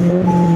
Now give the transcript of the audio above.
Mm-hmm.